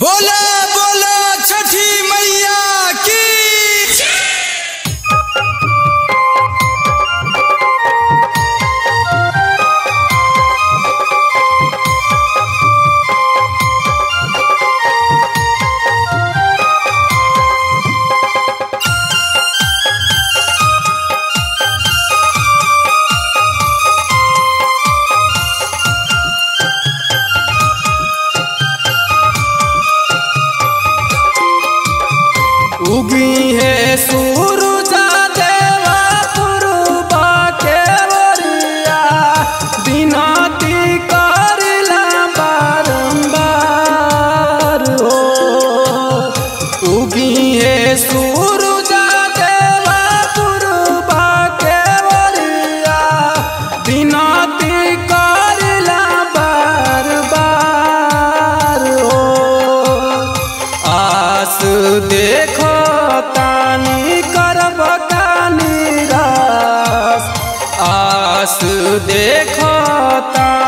Bola! Jesús. देखता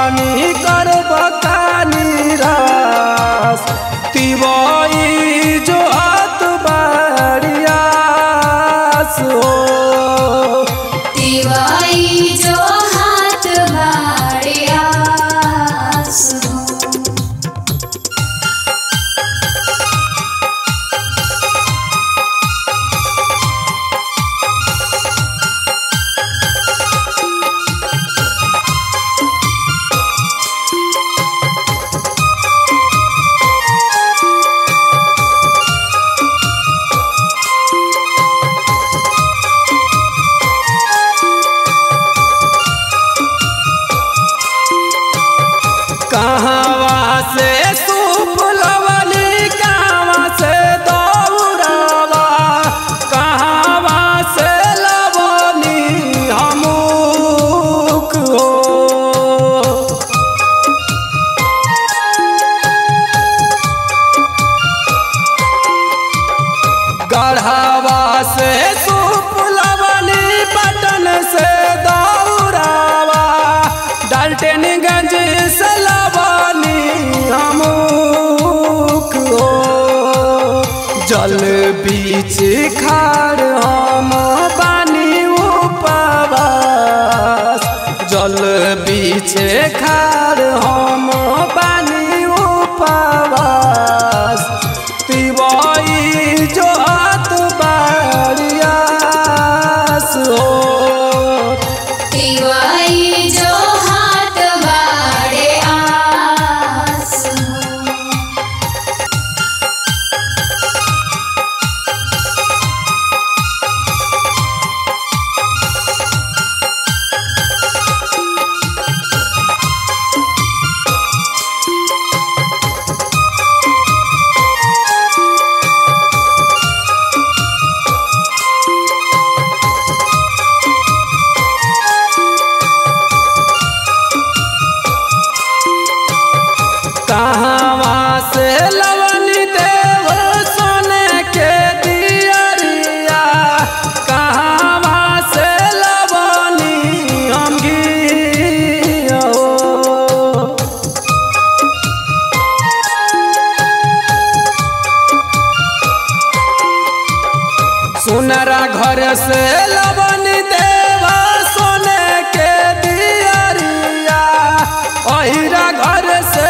गढ़ावा से सुपुलवनी पटन से दौरावा। डाल्टनगंज से लवानी जल बीच खार हम पानी उपवास। जल बीच खार हम सुनरा घर से लवन देवा सोने के दियरिया। घर से